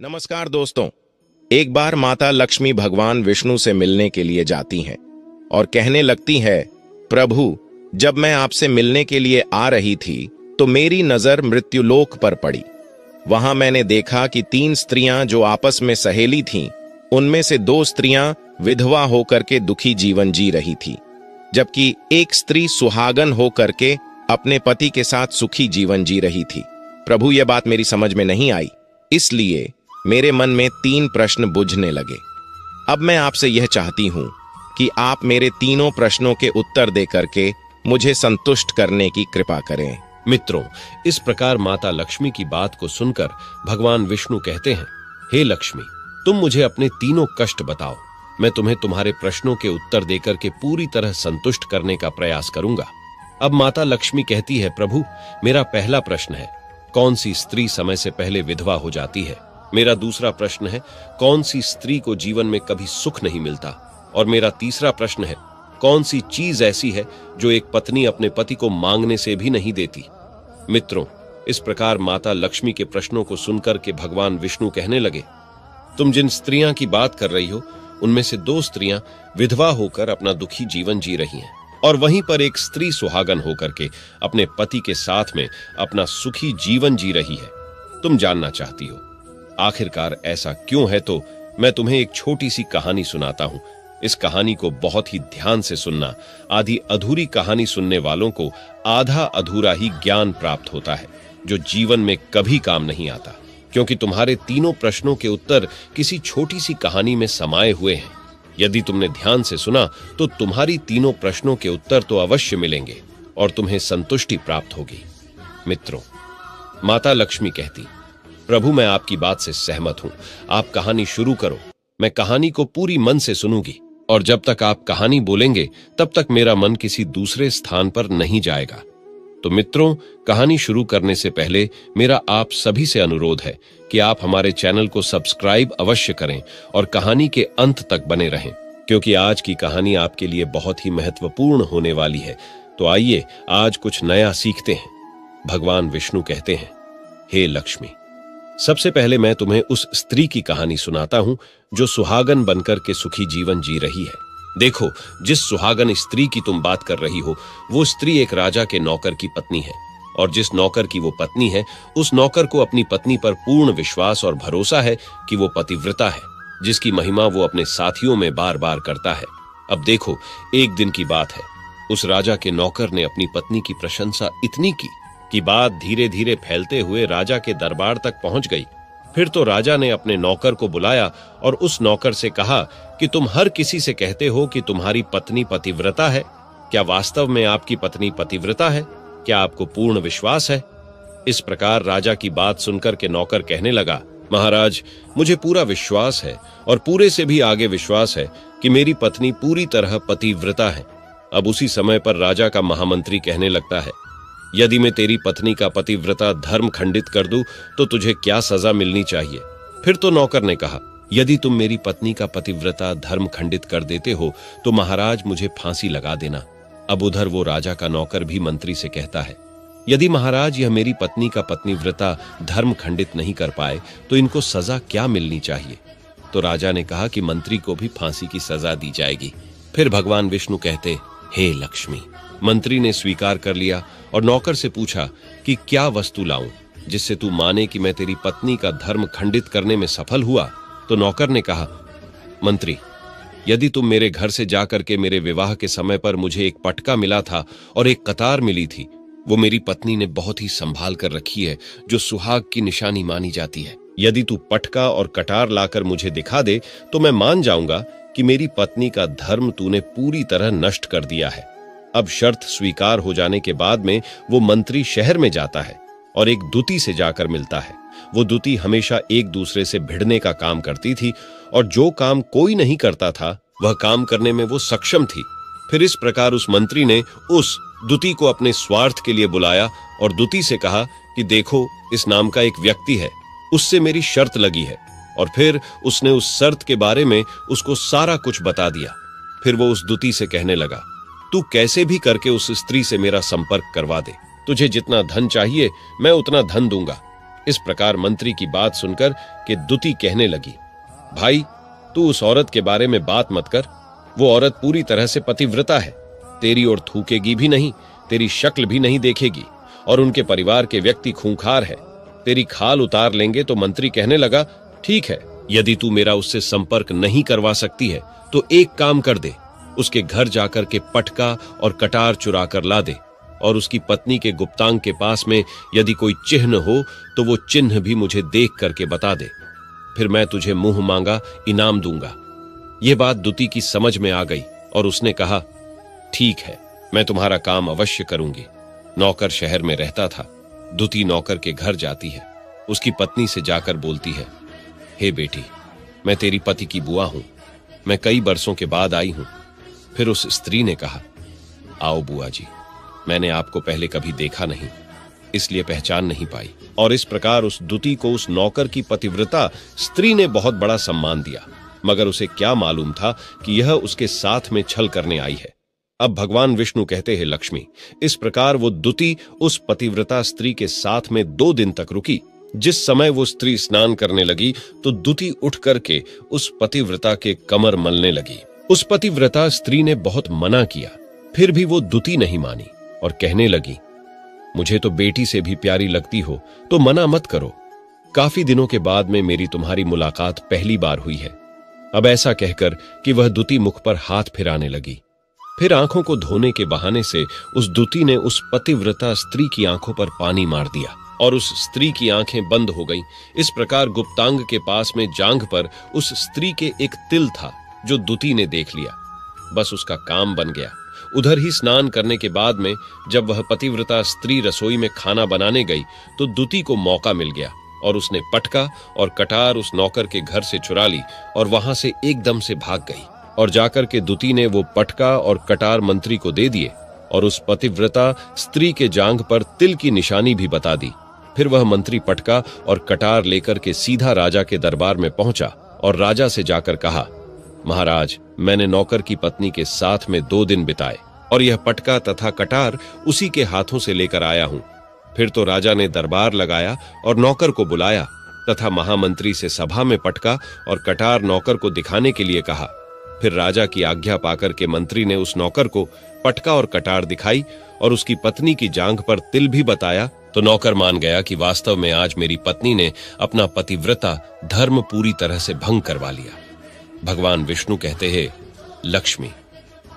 नमस्कार दोस्तों एक बार माता लक्ष्मी भगवान विष्णु से मिलने के लिए जाती हैं और कहने लगती है प्रभु जब मैं आपसे मिलने के लिए आ रही थी तो मेरी नज़र मृत्युलोक पर पड़ी। वहाँ मैंने देखा कि तीन स्त्रियाँ जो आपस में सहेली थीं, उनमें से दो स्त्रियाँ विधवा होकर के दुखी जीवन जी रही थी जबकि एक स्त्री सुहागन होकर के अपने पति के साथ सुखी जीवन जी रही थी। प्रभु यह बात मेरी समझ में नहीं आई इसलिए मेरे मन में तीन प्रश्न बुझने लगे। अब मैं आपसे यह चाहती हूँ कि आप मेरे तीनों प्रश्नों के उत्तर दे करके मुझे संतुष्ट करने की कृपा करें। मित्रों, इस प्रकार माता लक्ष्मी की बात को सुनकर भगवान विष्णु कहते हैं, हे लक्ष्मी, तुम मुझे अपने तीनों कष्ट बताओ। मैं तुम्हें तुम्हारे प्रश्नों के उत्तर देकर के पूरी तरह संतुष्ट करने का प्रयास करूँगा। अब माता लक्ष्मी कहती है, प्रभु, मेरा पहला प्रश्न है, कौन सी स्त्री समय से पहले विधवा हो जाती है? मेरा दूसरा प्रश्न है, कौन सी स्त्री को जीवन में कभी सुख नहीं मिलता? और मेरा तीसरा प्रश्न है, कौन सी चीज़ ऐसी है जो एक पत्नी अपने पति को मांगने से भी नहीं देती? मित्रों, इस प्रकार माता लक्ष्मी के प्रश्नों को सुनकर के भगवान विष्णु कहने लगे, तुम जिन स्त्रियाँ की बात कर रही हो, उनमें से दो स्त्रियाँ विधवा होकर अपना दुखी जीवन जी रही हैं, और वहीं पर एक स्त्री सुहागन होकर के अपने पति के साथ में अपना सुखी जीवन जी रही है। तुम जानना चाहती हो आखिरकार ऐसा क्यों है तो मैं तुम्हें एक छोटी सी कहानी सुनाता हूँ। इस कहानी को बहुत ही ध्यान से सुनना। आधी अधूरी कहानी सुनने वालों को आधा अधूरा ही ज्ञान प्राप्त होता है, जो जीवन में कभी काम नहीं आता। क्योंकि तुम्हारे तीनों प्रश्नों के उत्तर किसी छोटी सी कहानी में समाये हुए हैं। यदि तुमने ध्यान से सुना तो तुम्हारी तीनों प्रश्नों के उत्तर तो अवश्य मिलेंगे, और तुम्हें संतुष्टि प्राप्त होगी। मित्रों, माता लक्ष्मी कहती प्रभु, मैं आपकी बात से सहमत हूँ। आप कहानी शुरू करो। मैं कहानी को पूरी मन से सुनूँगी। और जब तक आप कहानी बोलेंगे, तब तक मेरा मन किसी दूसरे स्थान पर नहीं जाएगा। तो मित्रों, कहानी शुरू करने से पहले मेरा आप सभी से अनुरोध है कि आप हमारे चैनल को सब्सक्राइब अवश्य करें और कहानी के अंत तक बने रहें, क्योंकि आज की कहानी आपके लिए बहुत ही महत्वपूर्ण होने वाली है। तो आइए, आज कुछ नया सीखते हैं। भगवान विष्णु कहते हैं, हे लक्ष्मी सबसे पहले मैं तुम्हें उस स्त्री की कहानी सुनाता हूँ, जो सुहागन बनकर के सुखी जीवन जी रही है। देखो, जिस सुहागन स्त्री की तुम बात कर रही हो, वो स्त्री एक राजा के नौकर की पत्नी है। और जिस नौकर की वो पत्नी है, उस नौकर को अपनी पत्नी पर पूर्ण विश्वास और भरोसा है कि वो पतिव्रता है, जिसकी महिमा वो अपने साथियों में बार बार करता है। अब देखो, एक दिन की बात है। उस राजा के नौकर ने अपनी पत्नी की प्रशंसा इतनी की की बात धीरे धीरे फैलते हुए राजा के दरबार तक पहुँच गई। फिर तो राजा ने अपने नौकर को बुलाया और उस नौकर से कहा कि तुम हर किसी से कहते हो कि तुम्हारी पत्नी पतिव्रता है। क्या वास्तव में आपकी पत्नी पतिव्रता है? क्या आपको पूर्ण विश्वास है? इस प्रकार राजा की बात सुनकर के नौकर कहने लगा, महाराज, मुझे पूरा विश्वास है और पूरे से भी आगे विश्वास है कि मेरी पत्नी पूरी तरह पतिव्रता है। अब उसी समय पर राजा का महामंत्री कहने लगता है यदि मैं तेरी पत्नी का पतिव्रता धर्म खंडित कर दूँ तो तुझे क्या सजा मिलनी चाहिए? फिर तो नौकर ने कहा, यदि तुम मेरी पत्नी का पतिव्रता धर्म खंडित कर देते हो तो महाराज मुझे फांसी लगा देना। अब उधर वो राजा का नौकर भी मंत्री से कहता है, यदि महाराज यह मेरी पत्नी का पत्नीव्रता धर्म खंडित नहीं कर पाए तो इनको सजा क्या मिलनी चाहिए? तो राजा ने कहा कि मंत्री को भी फांसी की सजा दी जाएगी। फिर भगवान विष्णु कहते, हे लक्ष्मी मंत्री ने स्वीकार कर लिया और नौकर से पूछा कि क्या वस्तु लाऊं, जिससे तू माने कि मैं तेरी पत्नी का धर्म खंडित करने में सफल हुआ? तो नौकर ने कहा, मंत्री, यदि तुम मेरे घर से जाकर के मेरे विवाह के समय पर मुझे एक पटका मिला था और एक कतार मिली थी, वो मेरी पत्नी ने बहुत ही संभाल कर रखी है, जो सुहाग की निशानी मानी जाती है। यदि तू पटका और कटार लाकर मुझे दिखा दे तो मैं मान जाऊँगा कि मेरी पत्नी का धर्म तूने पूरी तरह नष्ट कर दिया है। अब शर्त स्वीकार हो जाने के बाद में वो मंत्री शहर में जाता है और एक दुती से जाकर मिलता है। वो दुती हमेशा एक दूसरे से भिड़ने का काम करती थी और जो काम कोई नहीं करता था, वह काम करने में वो सक्षम थी। फिर इस प्रकार उस मंत्री ने उस दुती को अपने स्वार्थ के लिए बुलाया और दुती से कहा कि देखो, इस नाम का एक व्यक्ति है, उससे मेरी शर्त लगी है। और फिर उसने उस शर्त के बारे में उसको सारा कुछ बता दिया। फिर वो उस दुती से कहने लगा तू कैसे भी करके उस स्त्री से मेरा संपर्क करवा दे। तुझे जितना धन चाहिए, मैं उतना धन दूँगा। इस प्रकार मंत्री की बात सुनकर कि दुती कहने लगी। भाई, तू उस औरत के बारे में बात मत कर। वो औरत पूरी तरह से पतिव्रता है। तेरी ओर थूकेगी भी नहीं, तेरी शक्ल भी नहीं देखेगी, और उनके परिवार के व्यक्ति खूंखार है। तेरी खाल उतार लेंगे तो मंत्री कहने लगा, ठीक है, यदि तू मेरा उससे संपर्क नहीं करवा सकती है तो एक काम कर दे। उसके घर जाकर के पटका और कटार चुरा कर ला दे और उसकी पत्नी के गुप्तांग के पास में यदि कोई चिन्ह हो तो वो चिन्ह भी मुझे देख करके बता दे। फिर मैं तुझे मुँह मांगा, इनाम दूँगा। ये बात दुती की समझ में आ गई, और उसने कहा, ठीक है, मैं तुम्हारा काम अवश्य करूँगी। नौकर शहर में रहता था, दुती नौकर के घर जाती है। उसकी पत्नी से जाकर बोलती है, हे बेटी, मैं तेरी पति की बुआ हूँ। मैं कई बरसों के बाद आई हूँ। फिर उस स्त्री ने कहा, आओ बुआ जी, मैंने आपको पहले कभी देखा नहीं, इसलिए पहचान नहीं पाई। और इस प्रकार उस दुती को उस नौकर की पतिव्रता स्त्री ने बहुत बड़ा सम्मान दिया। मगर उसे क्या मालूम था कि यह उसके साथ में छल करने आई है। अब भगवान विष्णु कहते हैं, लक्ष्मी, इस प्रकार वो दुती उस पतिव्रता स्त्री के साथ में दो दिन तक रुकी। जिस समय वो स्त्री स्नान करने लगी तो दुती उठ करके उस पतिव्रता के कमर मलने लगी। उस पतिव्रता स्त्री ने बहुत मना किया, फिर भी वो दुती नहीं मानी और कहने लगी, मुझे तो बेटी से भी प्यारी लगती हो तो मना मत करो। काफ़ी दिनों के बाद में मेरी तुम्हारी मुलाकात पहली बार हुई है। अब ऐसा कहकर कि वह दुती मुख पर हाथ फिराने लगी। फिर आँखों को धोने के बहाने से उस दुती ने उस पतिव्रता स्त्री की आँखों पर पानी मार दिया और उस स्त्री की आँखें बंद हो गईं। इस प्रकार गुप्तांग के पास में जांग पर उस स्त्री के एक तिल था। जो दुती ने देख लिया। बस उसका काम बन गया। उधर ही स्नान करने के बाद में जब वह पतिव्रता स्त्री रसोई में खाना बनाने गई तो दुती को मौका मिल गया और उसने पटका और कटार उस नौकर के घर से चुरा ली और वहाँ से एकदम से भाग गई। और जाकर के दुती ने वो पटका और कटार मंत्री को दे दिए और उस पतिव्रता स्त्री के जांग पर तिल की निशानी भी बता दी। फिर वह मंत्री पटका और कटार लेकर के सीधा राजा के दरबार में पहुँचा और राजा से जाकर कहा महाराज, मैंने नौकर की पत्नी के साथ में दो दिन बिताए, और यह पटका तथा कटार उसी के हाथों से लेकर आया हूँ। फिर तो राजा ने दरबार लगाया और नौकर को बुलाया, तथा महामंत्री से सभा में पटका और कटार नौकर को दिखाने के लिए कहा। फिर राजा की आज्ञा पाकर के मंत्री ने उस नौकर को पटका और कटार दिखाई, और उसकी पत्नी की जांग पर तिल भी बताया। तो नौकर मान गया कि वास्तव में आज मेरी पत्नी ने अपना पतिव्रता धर्म पूरी तरह से भंग करवा लिया। भगवान विष्णु कहते हैं, लक्ष्मी।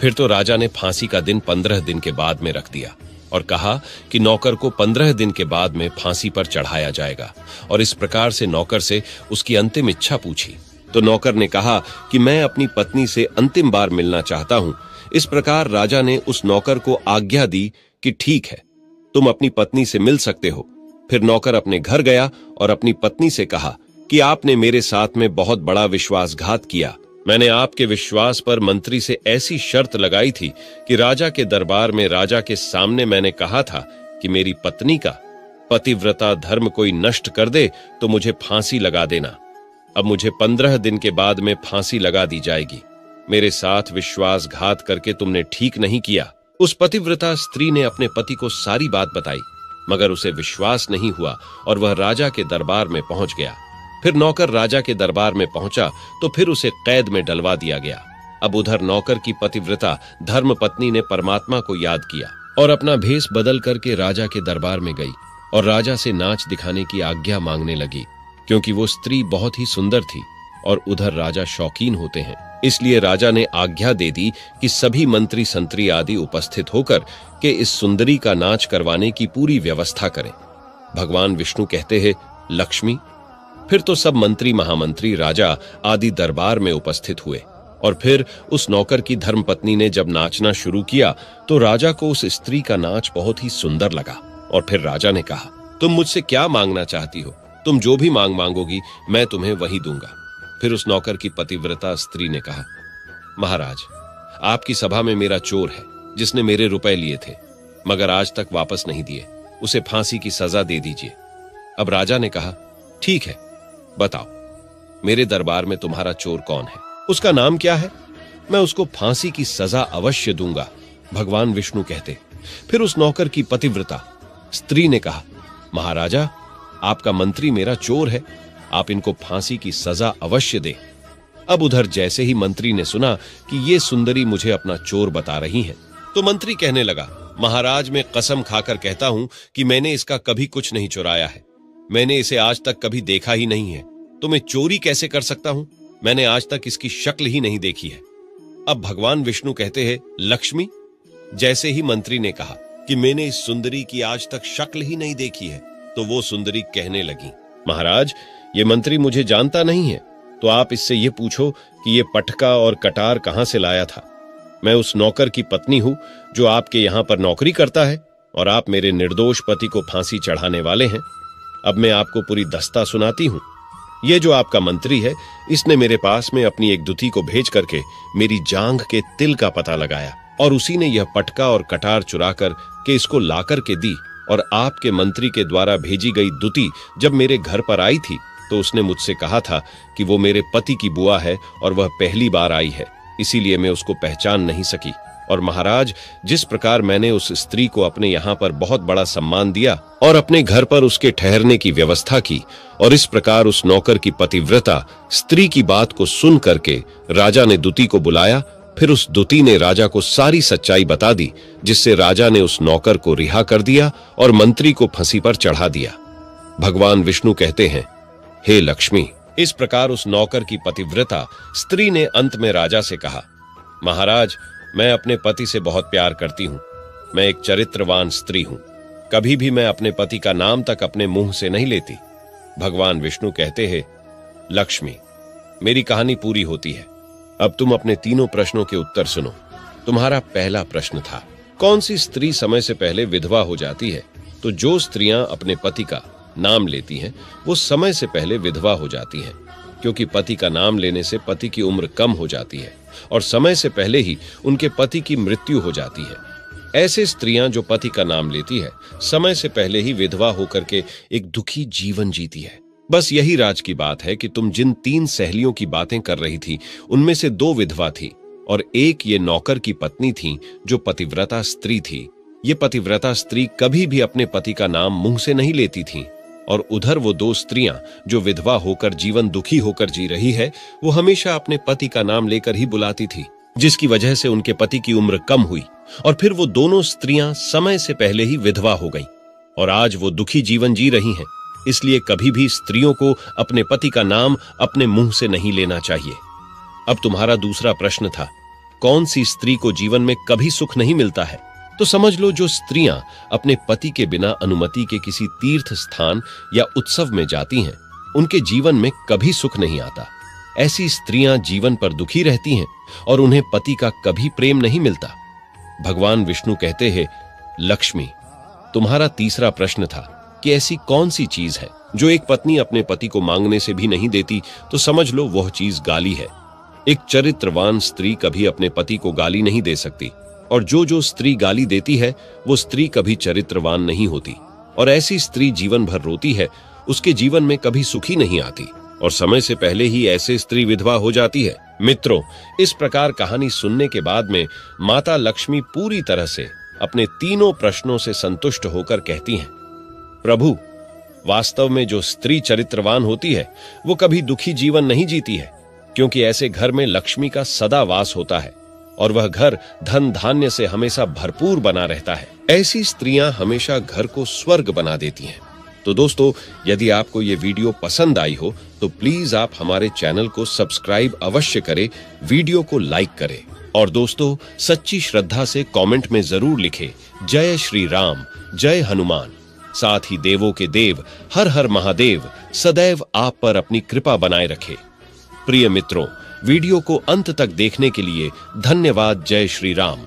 फिर तो राजा ने फांसी का दिन पंद्रह दिन के बाद में रख दिया और कहा कि नौकर को पंद्रह दिन के बाद में फांसी पर चढ़ाया जाएगा और इस प्रकार से नौकर से उसकी अंतिम इच्छा पूछी। तो नौकर ने कहा कि मैं अपनी पत्नी से अंतिम बार मिलना चाहता हूँ। इस प्रकार राजा ने उस नौकर को आज्ञा दी कि ठीक है, तुम अपनी पत्नी से मिल सकते हो। फिर नौकर अपने घर गया और अपनी पत्नी से कहा कि आपने मेरे साथ में बहुत बड़ा विश्वासघात किया। मैंने आपके विश्वास पर मंत्री से ऐसी शर्त लगाई थी कि राजा के दरबार में राजा के सामने मैंने कहा था कि मेरी पत्नी का पतिव्रता धर्म कोई नष्ट कर दे तो मुझे फांसी लगा देना। अब मुझे पंद्रह दिन के बाद में फांसी लगा दी जाएगी। मेरे साथ विश्वासघात करके तुमने ठीक नहीं किया। उस पतिव्रता स्त्री ने अपने पति को सारी बात बताई, मगर उसे विश्वास नहीं हुआ और वह राजा के दरबार में पहुँच गया। फिर नौकर राजा के दरबार में पहुँचा तो फिर उसे कैद में डलवा दिया गया। अब उधर नौकर की पतिव्रता धर्म पत्नी ने परमात्मा को याद किया और अपना भेष बदल करके राजा के दरबार में गई और राजा से नाच दिखाने की आज्ञा मांगने लगी, क्योंकि वो स्त्री बहुत ही सुंदर थी और उधर राजा शौकीन होते हैं। इसलिए राजा ने आज्ञा दे दी कि सभी मंत्री संतरी आदि उपस्थित होकर के इस सुंदरी का नाच करवाने की पूरी व्यवस्था करें। भगवान विष्णु कहते हैं, लक्ष्मी फिर तो सब मंत्री महामंत्री राजा आदि दरबार में उपस्थित हुए। और फिर उस नौकर की धर्मपत्नी ने जब नाचना शुरू किया तो राजा को उस स्त्री का नाच बहुत ही सुंदर लगा। और फिर राजा ने कहा, तुम मुझसे क्या मांगना चाहती हो? तुम जो भी मांग मांगोगी, मैं तुम्हें वही दूँगा। फिर उस नौकर की पतिव्रता स्त्री ने कहा, महाराज, आपकी सभा में मेरा चोर है, जिसने मेरे रुपए लिए थे, मगर आज तक वापस नहीं दिए। उसे फांसी की सजा दे दीजिए। अब राजा ने कहा, ठीक है बताओ, मेरे दरबार में तुम्हारा चोर कौन है? उसका नाम क्या है? मैं उसको फांसी की सजा अवश्य दूँगा, भगवान विष्णु कहते। फिर उस नौकर की पतिव्रता, स्त्री ने कहा, महाराजा, आपका मंत्री मेरा चोर है, आप इनको फांसी की सजा अवश्य दे। अब उधर जैसे ही मंत्री ने सुना कि ये सुंदरी मुझे अपना चोर बता रही है तो मंत्री कहने लगा, महाराज, मैं कसम खाकर कहता हूँ कि मैंने इसका कभी कुछ नहीं चुराया है। मैंने इसे आज तक कभी देखा ही नहीं है। तो मैं चोरी कैसे कर सकता हूँ? मैंने आज तक इसकी शक्ल ही नहीं देखी है। अब भगवान विष्णु कहते हैं, लक्ष्मी, जैसे ही मंत्री ने कहा कि मैंने इस सुंदरी की आज तक शक्ल ही नहीं देखी है तो वो सुंदरी कहने लगी, महाराज, ये मंत्री मुझे जानता नहीं है तो आप इससे ये पूछो कि ये पटका और कटार कहाँ से लाया था? मैं उस नौकर की पत्नी हूँ, जो आपके यहाँ पर नौकरी करता है, और आप मेरे निर्दोष पति को फांसी चढ़ाने वाले हैं। अब मैं आपको पूरी दस्ता सुनाती हूँ। ये जो आपका मंत्री है, इसने मेरे पास में अपनी एक दुती को भेज करके मेरी जांग के तिल का पता लगाया और उसी ने यह पटका और कटार चुराकर के इसको लाकर के दी और आपके मंत्री के द्वारा भेजी गई दुती जब मेरे घर पर आई थी तो उसने मुझसे कहा था कि वो मेरे पति की बुआ है और वह पहली बार आई है, इसीलिए मैं उसको पहचान नहीं सकी। और महाराज, जिस प्रकार मैंने उस स्त्री को अपने यहाँ पर बहुत बड़ा सम्मान दिया और अपने घर पर उसके ठहरने की व्यवस्था की और इस प्रकार उस नौकर की पतिव्रता स्त्री की बात को सुन करके राजा ने दुती को बुलाया, फिर उस दुती ने राजा को सारी सच्चाई बता दी, जिससे राजा ने उस नौकर को रिहा कर दिया और मंत्री को फंसी पर चढ़ा दिया। भगवान विष्णु कहते हैं, हे लक्ष्मी, इस प्रकार उस नौकर की पतिव्रता स्त्री ने अंत में राजा से कहा। महाराज मैं अपने पति से बहुत प्यार करती हूँ। मैं एक चरित्रवान स्त्री हूँ। कभी भी मैं अपने पति का नाम तक अपने मुँह से नहीं लेती। भगवान विष्णु कहते हैं, लक्ष्मी, मेरी कहानी पूरी होती है। अब तुम अपने तीनों प्रश्नों के उत्तर सुनो। तुम्हारा पहला प्रश्न था, कौन सी स्त्री समय से पहले विधवा हो जाती है? तो जो स्त्रियाँ अपने पति का नाम लेती हैं, वो समय से पहले विधवा हो जाती हैं, क्योंकि पति का नाम लेने से पति की उम्र कम हो जाती है। और समय से पहले ही उनके पति की मृत्यु हो जाती है। ऐसे स्त्रियाँ जो पति का नाम लेती है, समय से पहले ही विधवा होकर के एक दुखी जीवन जीती है। बस यही राज की बात है कि तुम जिन तीन सहेलियों की बातें कर रही थी, उनमें से दो विधवा थी और एक ये नौकर की पत्नी थी जो पतिव्रता स्त्री थी। ये पतिव्रता स्त्री कभी भी अपने पति का नाम मुँह से नहीं लेती थी। और उधर वो दो स्त्रियाँ जो विधवा होकर जीवन दुखी होकर जी रही है, वो हमेशा अपने पति का नाम लेकर ही बुलाती थी, जिसकी वजह से उनके पति की उम्र कम हुई और फिर वो दोनों स्त्रियाँ समय से पहले ही विधवा हो गईं और आज वो दुखी जीवन जी रही हैं, इसलिए कभी भी स्त्रियों को अपने पति का नाम अपने मुँह से नहीं लेना चाहिए। अब तुम्हारा दूसरा प्रश्न था, कौन सी स्त्री को जीवन में कभी सुख नहीं मिलता है? तो समझ लो जो स्त्रियाँ अपने पति के बिना अनुमति के किसी तीर्थ स्थान या उत्सव में जाती हैं, उनके जीवन में कभी सुख नहीं आता। ऐसी स्त्रियाँ जीवन पर दुखी रहती हैं और उन्हें पति का कभी प्रेम नहीं मिलता। भगवान विष्णु कहते हैं, लक्ष्मी, तुम्हारा तीसरा प्रश्न था कि ऐसी कौन सी चीज़ है जो एक पत्नी अपने पति को मांगने से भी नहीं देती तो समझ लो वह चीज़ गाली है। एक चरित्रवान स्त्री कभी अपने पति को गाली नहीं दे सकती। और जो जो स्त्री गाली देती है, वो स्त्री कभी चरित्रवान नहीं होती। और ऐसी स्त्री जीवन भर रोती है, उसके जीवन में कभी सुखी नहीं आती। और समय से पहले ही ऐसे स्त्री विधवा हो जाती है। मित्रों, इस प्रकार कहानी सुनने के बाद में माता लक्ष्मी पूरी तरह से अपने तीनों प्रश्नों से संतुष्ट होकर कहती हैं, प्रभु, वास्तव में जो स्त्री चरित्रवान होती है, वो कभी दुखी जीवन नहीं जीती है, क्योंकि ऐसे घर में लक्ष्मी का सदा वास होता है। और वह घर धन धान्य से हमेशा भरपूर बना रहता है। ऐसी स्त्रियाँ हमेशा घर को स्वर्ग बना देती हैं। तो दोस्तों, यदि आपको ये वीडियो पसंद आई हो तो प्लीज़ आप हमारे चैनल को सब्सक्राइब अवश्य करें, वीडियो को लाइक करें। और दोस्तों, सच्ची श्रद्धा से कमेंट में ज़रूर लिखें, जय श्री राम, जय हनुमान। साथ ही देवों के देव, हर हर महादेव, सदैव आप पर अपनी कृपा बनाए रखे। प्रिय मित्रों वीडियो को अंत तक देखने के लिए धन्यवाद जय श्री राम।